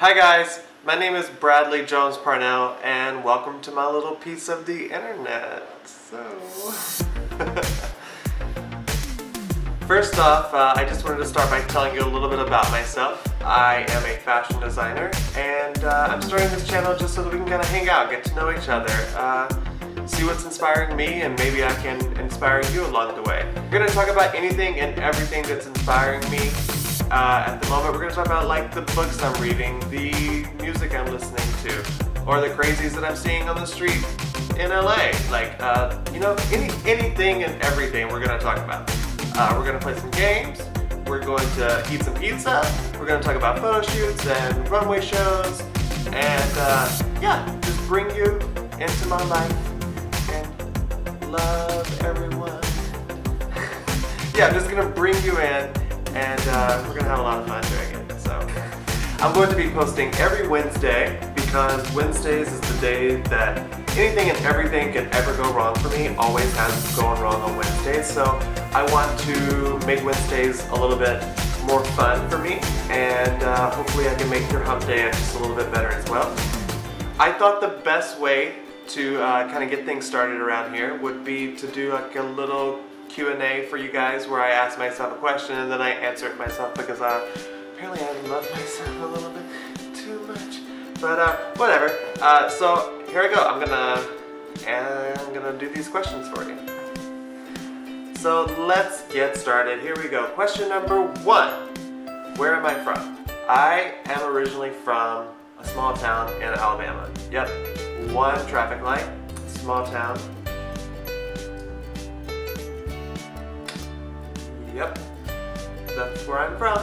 Hi guys, my name is Bradley Jones Parnell and welcome to my little piece of the internet. So, first off, uh, I just wanted to start by telling you a little bit about myself. I am a fashion designer and uh, I'm starting this channel just so that we can kind of hang out, get to know each other, uh, see what's inspiring me and maybe I can inspire you along the way. We're going to talk about anything and everything that's inspiring me uh, at the moment, we're going to talk about like the books I'm reading, the music I'm listening to, or the crazies that I'm seeing on the street in LA. Like, uh, you know, any anything and everything we're going to talk about. Uh, we're going to play some games. We're going to eat some pizza. We're going to talk about photo shoots and runway shows. And uh, yeah, just bring you into my life and love everyone. yeah, I'm just going to bring you in and uh, we're gonna have a lot of fun doing it. So I'm going to be posting every Wednesday because Wednesdays is the day that anything and everything can ever go wrong for me always has gone wrong on Wednesdays. So I want to make Wednesdays a little bit more fun for me and uh, hopefully I can make your hump day just a little bit better as well. I thought the best way to uh, kind of get things started around here would be to do like a little Q&A for you guys where I ask myself a question and then I answer it myself because uh, apparently I love myself a little bit too much. But uh, whatever. Uh, so here I go. I'm gonna I'm gonna do these questions for you. So let's get started. Here we go. Question number one. Where am I from? I am originally from a small town in Alabama. Yep, one traffic light, small town, Yep, that's where I'm from.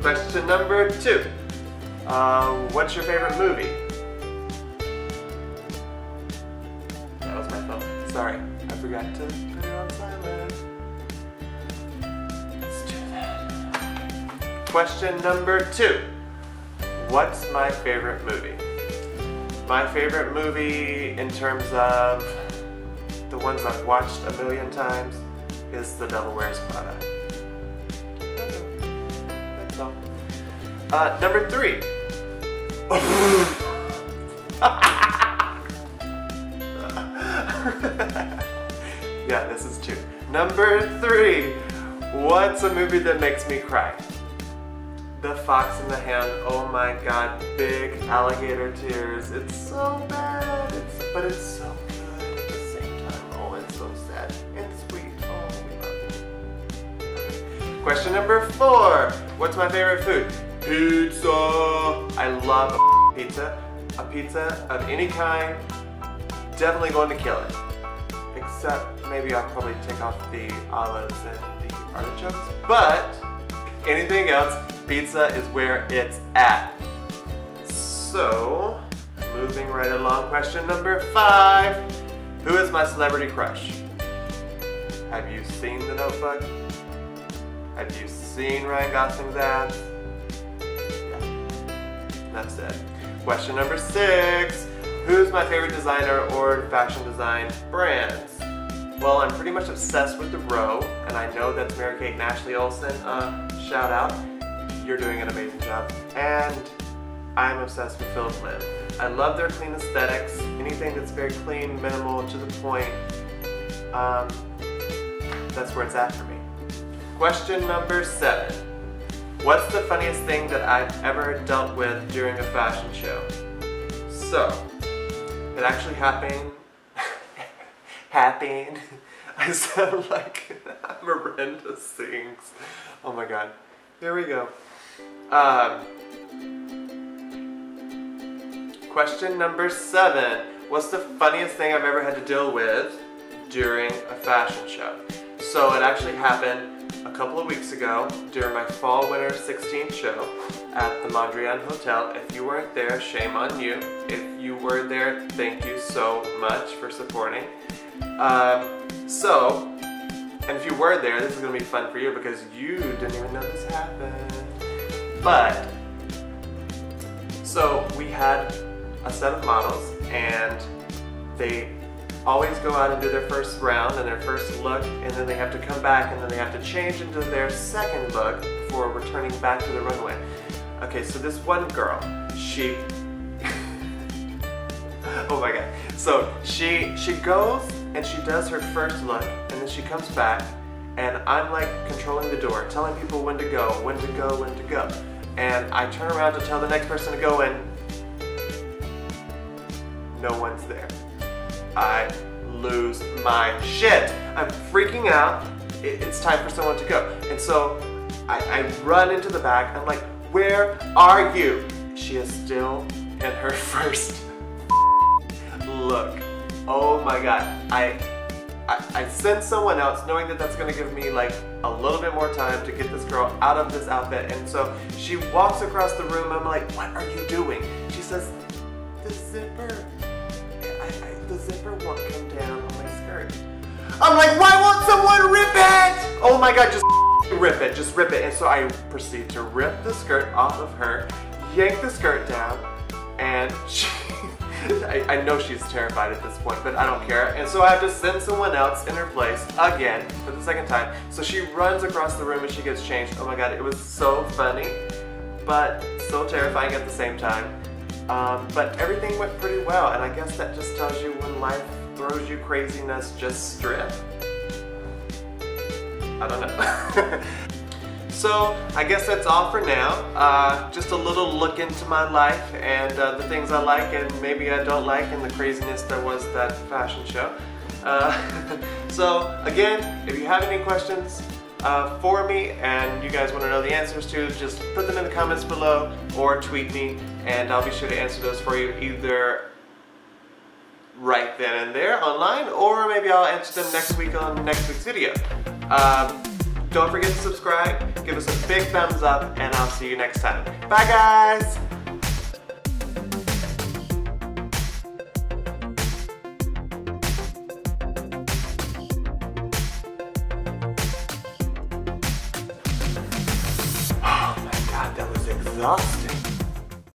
Question number two. Uh, what's your favorite movie? That was my phone. Sorry, I forgot to put it on silent. Let's do that. Question number two. What's my favorite movie? My favorite movie in terms of the ones I've watched a million times is The Devil Wears Prada. Uh, number three. yeah, this is two. Number three. What's a movie that makes me cry? The Fox and the Hound. Oh my god, big alligator tears. It's so bad, it's, but it's so good Question number four. What's my favorite food? Pizza. I love a pizza. A pizza of any kind. Definitely going to kill it. Except maybe I'll probably take off the olives and the artichokes. But anything else, pizza is where it's at. So, moving right along, question number five. Who is my celebrity crush? Have you seen The Notebook? Have you seen Ryan Gosling's ads? Yeah. That's it. Question number six. Who's my favorite designer or fashion design brands? Well, I'm pretty much obsessed with the Row, and I know that's Mary-Kate and Ashley Olsen. Uh, shout out. You're doing an amazing job. And I'm obsessed with Phillip Lim. I love their clean aesthetics. Anything that's very clean, minimal, to the point. Um, that's where it's at for me. Question number seven. What's the funniest thing that I've ever dealt with during a fashion show? So, it actually happened. happened. I sound like Miranda sings. Oh my god. Here we go. Um, question number seven. What's the funniest thing I've ever had to deal with during a fashion show? So it actually happened couple of weeks ago during my fall winter 16 show at the Mondrian Hotel. If you weren't there, shame on you. If you were there, thank you so much for supporting. Um, so, and if you were there, this is going to be fun for you because you didn't even know this happened. But, so we had a set of models and they always go out and do their first round and their first look and then they have to come back and then they have to change into their second look before returning back to the runway. Okay, so this one girl, she oh my god. So she she goes and she does her first look and then she comes back and I'm like controlling the door, telling people when to go, when to go, when to go. And I turn around to tell the next person to go and no one's there. I lose my shit. I'm freaking out. It's time for someone to go. And so I, I run into the back. I'm like, where are you? She is still in her first look. Oh my god. I, I, I someone else knowing that that's gonna give me like a little bit more time to get this girl out of this outfit. And so she walks across the room. I'm like, what are you doing? She says, the zipper. I'm like, why won't someone rip it? Oh my god, just rip it, just rip it. And so I proceed to rip the skirt off of her, yank the skirt down, and she, I, I, know she's terrified at this point, but I don't care. And so I have to send someone else in her place again for the second time. So she runs across the room and she gets changed. Oh my god, it was so funny, but so terrifying at the same time. Um, but everything went pretty well, and I guess that just tells you when life throws you craziness, just strip. I don't know. So I guess that's all for now. Uh, just a little look into my life and uh, the things I like and maybe I don't like and the craziness that was that fashion show. Uh, so again, if you have any questions uh, for me and you guys want to know the answers to, just put them in the comments below or tweet me and I'll be sure to answer those for you either right then and there online or maybe I'll answer them next week on next week's video. Um, don't forget to subscribe, give us a big thumbs up, and I'll see you next time. Bye guys! Oh my god, that was exhausting.